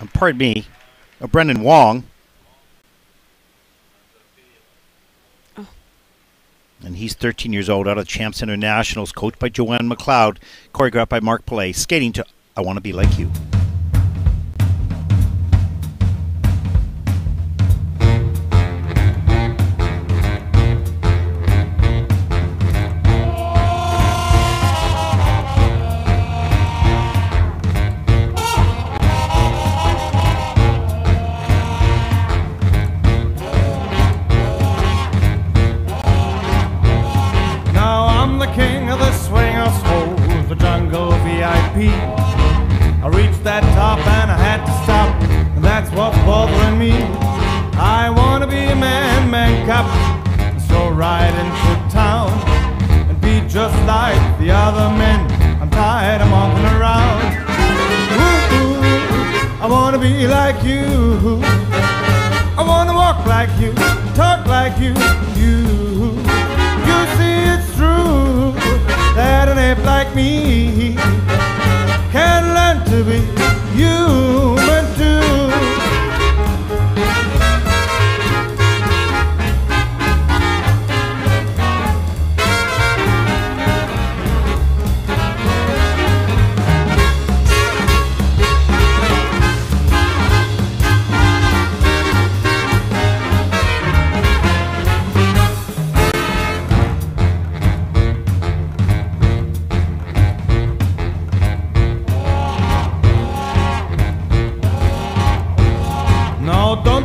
uh, pardon me, uh, Brendan Wong. Oh. And he's 13 years old out of Champs Internationals, coached by Joanne McLeod, choreographed by Mark Pillay, skating to I Want to Be Like You. Other men. I'm tired of walking around. Ooh, I wanna be like you. I wanna walk like you, talk like you, you. You see it's true that an ape like me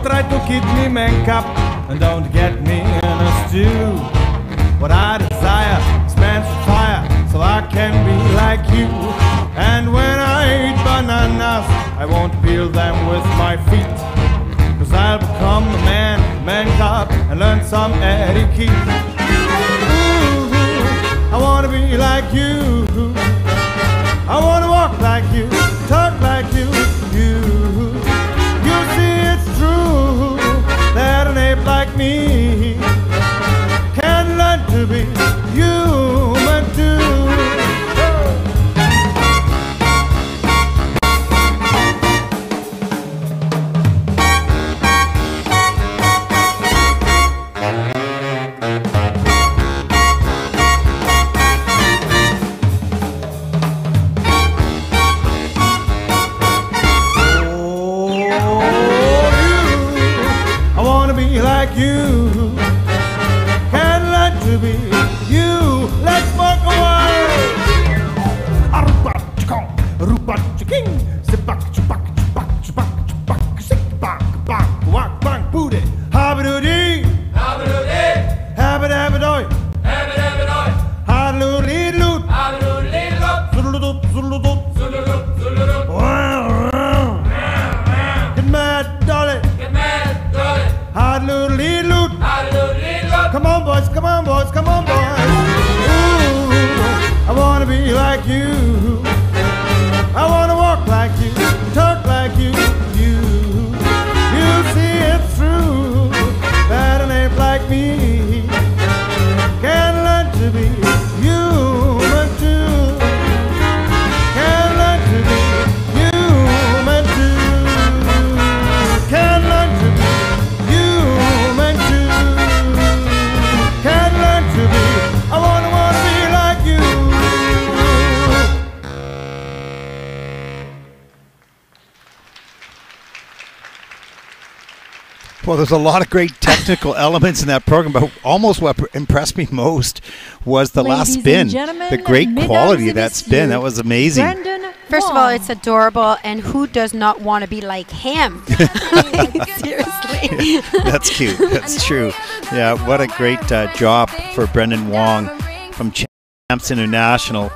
try to keep me man cup and don't get me in a stew. What I desire is man's fire, so I can be like you. And when I eat bananas, I won't peel them with my feet. Cause I'll become a man, man cup, and learn some etiquette. Ooh, I wanna be like you. Like you. Well, there's a lot of great technical elements in that program, but almost what impressed me most was the last Ladies and spin. The great quality of that spin. messieurs, That was amazing. Brendan First of all, it's adorable, and who does not want to be like him? Seriously. That's cute. That's true. Yeah, what a great uh, job for Brendan Wong from Champs International.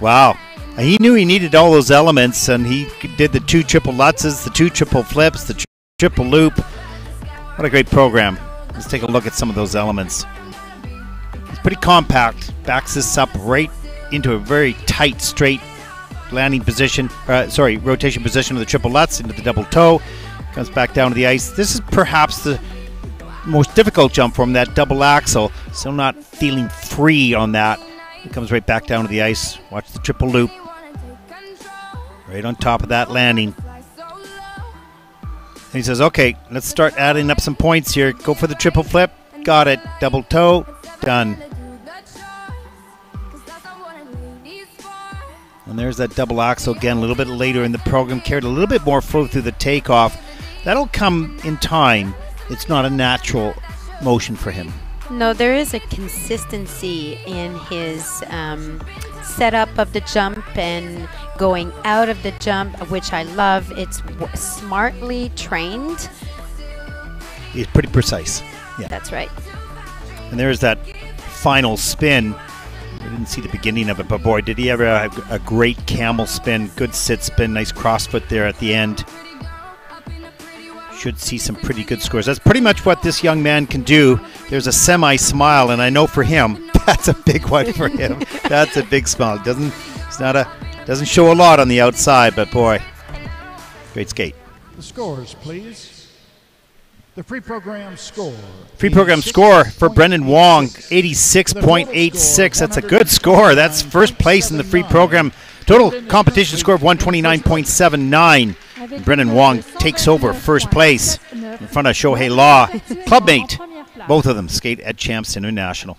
Wow. He knew he needed all those elements, and he did the two triple lutzes, the two triple flips, the tri- triple loop. What a great program. Let's take a look at some of those elements. It's pretty compact. Backs this up right into a very tight, straight landing position. Uh, sorry, rotation position of the triple lutz into the double toe. Comes back down to the ice. This is perhaps the most difficult jump from that double axel. Still not feeling free on that. It comes right back down to the ice. Watch the triple loop. Right on top of that landing. And he says, okay, let's start adding up some points here. Go for the triple flip. Got it. Double toe. Done. And there's that double axel again a little bit later in the program. Carried a little bit more flow through the takeoff. That'll come in time. It's not a natural motion for him. No, there is a consistency in his um, setup of the jump and going out of the jump, which I love. It's w- smartly trained. He's pretty precise. Yeah. That's right. And there's that final spin. We didn't see the beginning of it, but boy, did he ever have a great camel spin. Good sit spin, nice crossfoot there at the end. Should see some pretty good scores. That's pretty much what this young man can do. There's a semi smile, and I know for him, that's a big one for him. that's a big smile. Doesn't it's not a doesn't show a lot on the outside, but boy, great skate. The scores, please. The free program score. Free program score for Brendan Wong, 86.86. That's a good score. That's first place in the free program. Total competition score of 129.79. Brendan Wong takes over first place in front of Shohei Law, clubmate. Both of them skate at Champs International.